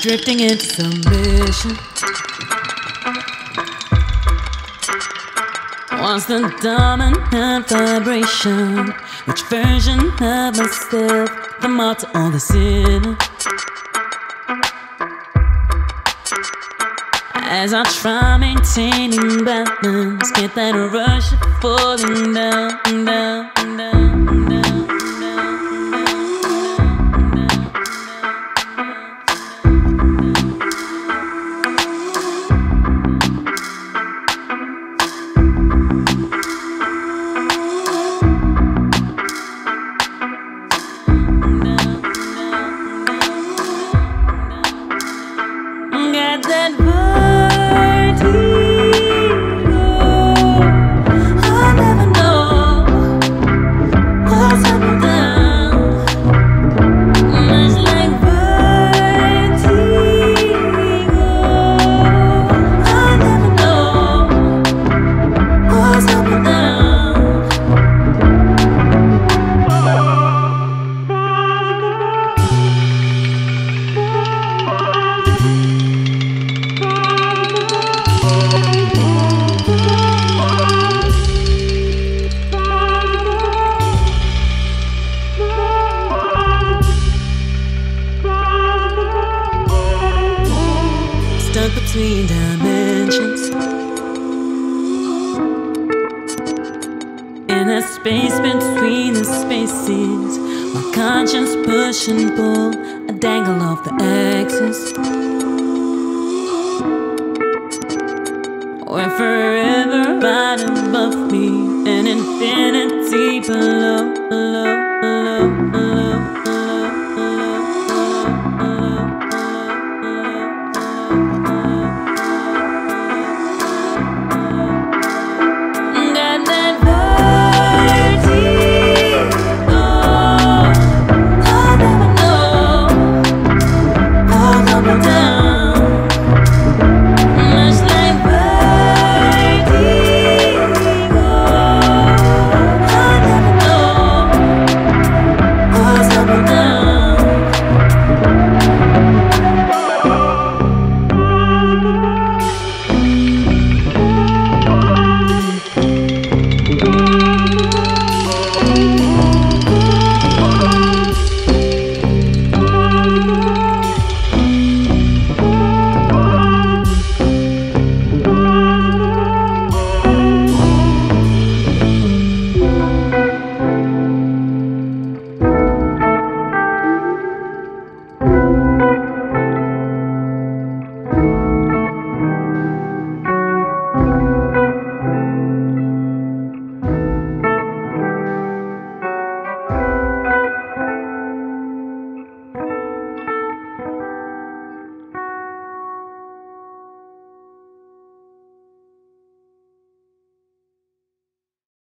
drifting into submission. What's the dominant vibration? Which version of myself? The martyr or the sinner? As I try maintaining balance, get that rush of falling down, Stuck between dimensions. In a space between the spaces. My conscience push and pull. I dangle off the axis. We're forever right above me. And infinity below, below, below, below.